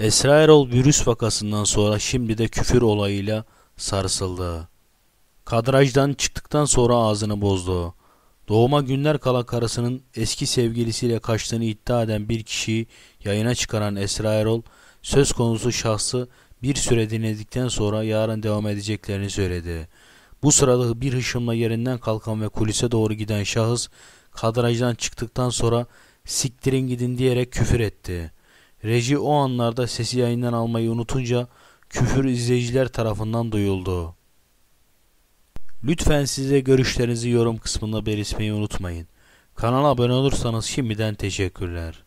Esra Erol virüs vakasından sonra şimdi de küfür olayıyla sarsıldı. Kadrajdan çıktıktan sonra ağzını bozdu. Doğuma günler kala karısının eski sevgilisiyle kaçtığını iddia eden bir kişiyi yayına çıkaran Esra Erol, söz konusu şahsı bir süre dinledikten sonra yarın devam edeceklerini söyledi. Bu sırada bir hışımla yerinden kalkan ve kulise doğru giden şahıs kadrajdan çıktıktan sonra siktirin gidin diyerek küfür etti. Reji o anlarda sesi yayından almayı unutunca küfür izleyiciler tarafından duyuldu. Lütfen size görüşlerinizi yorum kısmında belirtmeyi unutmayın. Kanala abone olursanız şimdiden teşekkürler.